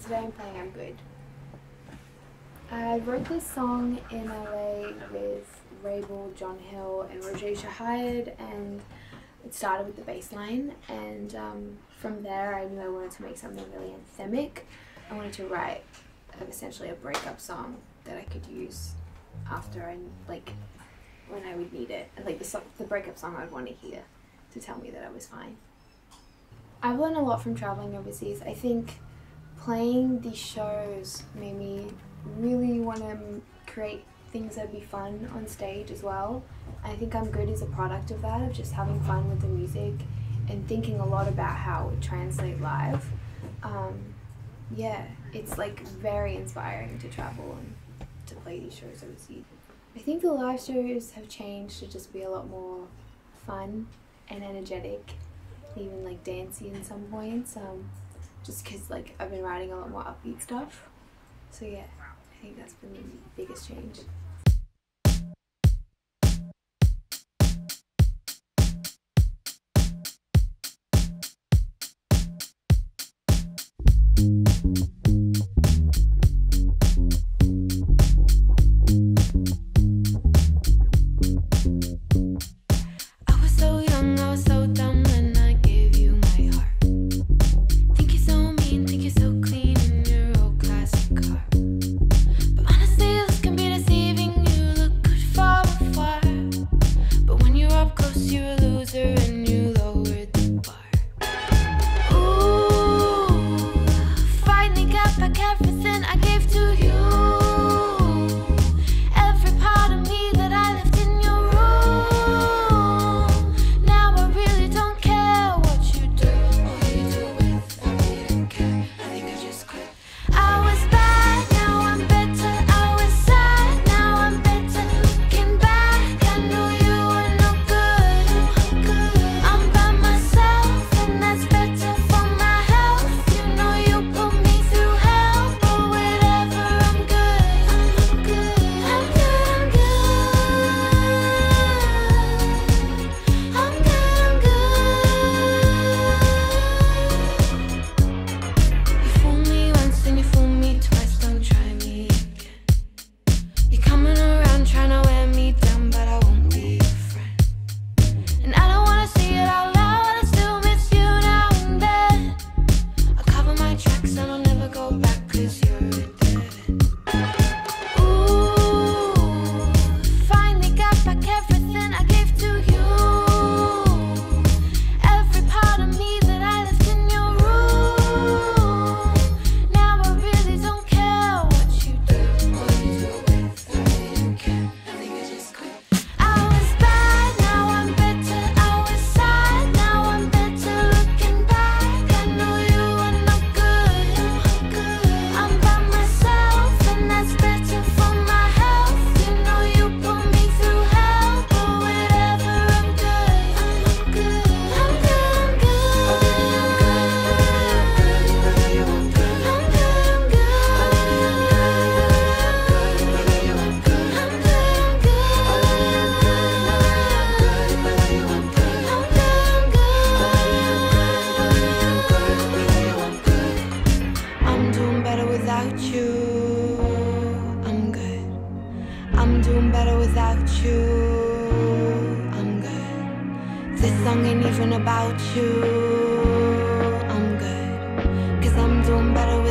and today I'm playing I'm Good. I wrote this song in LA with Rahel, John Hill, and Roget Chahayed, and it started with the bass line, and um, from there I knew I wanted to make something really anthemic. I wanted to write essentially a breakup song that I could use after I like when I would need it, like the the breakup song I'd want to hear to tell me that I was fine. I've learned a lot from traveling overseas. I think playing these shows made me really want to create things that'd be fun on stage as well. I think I'm good as a product of that, of just having fun with the music and thinking a lot about how it would translate live. Um, yeah, it's like very inspiring to travel and to play these shows overseas. I think the live shows have changed to just be a lot more fun and energetic, even like dancey in some points. Um, just because like I've been writing a lot more upbeat stuff. So yeah, I think that's been the biggest change. I This song ain't even about you. I'm good. Cause I'm doing better you.